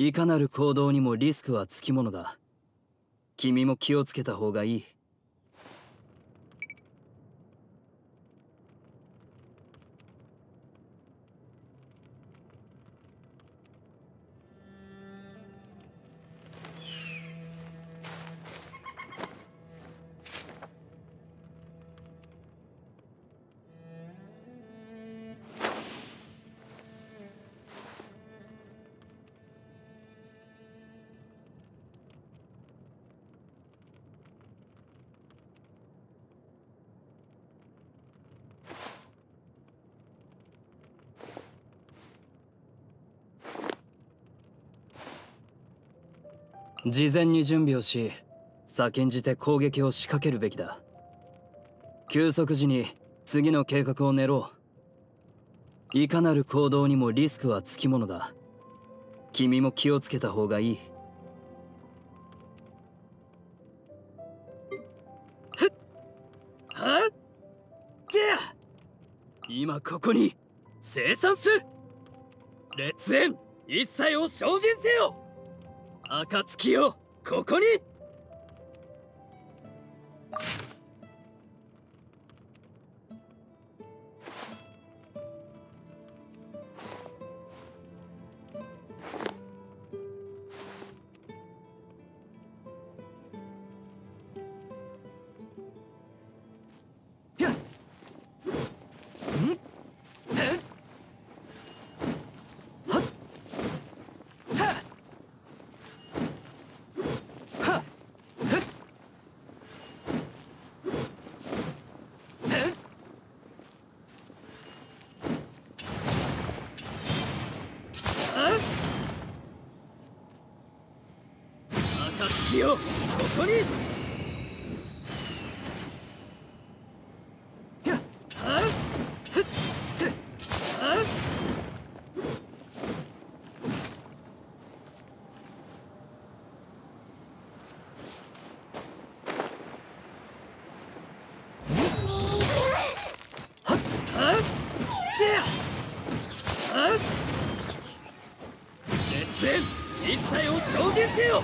いかなる行動にもリスクはつきものだ。君も気をつけた方がいい。事前に準備をし先んじて攻撃を仕掛けるべきだ。休息時に次の計画を練ろう。いかなる行動にもリスクはつきものだ。君も気をつけた方がいい。はっ。で今ここに生産す。烈焰一切を精進せよ。暁よここによここに一切を精進せ。よ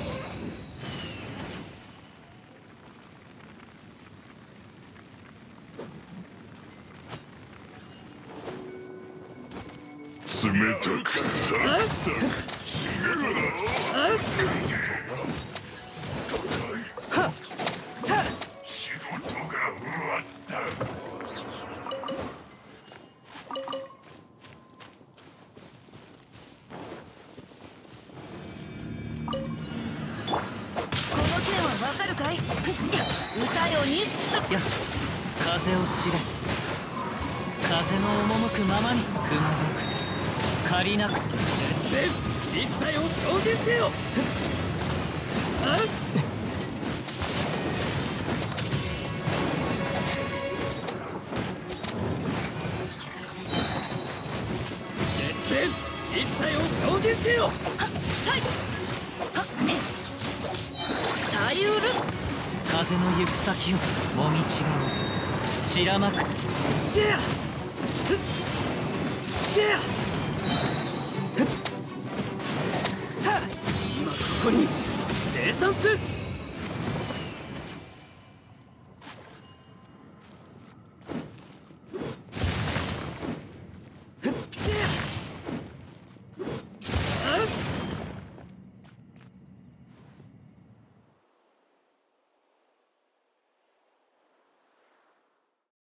冷たくサクサク仕事だ仕事が終わっ。風を知れ。風の赴くままにくまなく借りなくて烈焰一切を精進せよ烈焰一切を。精進せよさいはっ。ねさゆる風の行く先をもみちがおう散らまくでやでやこに生産す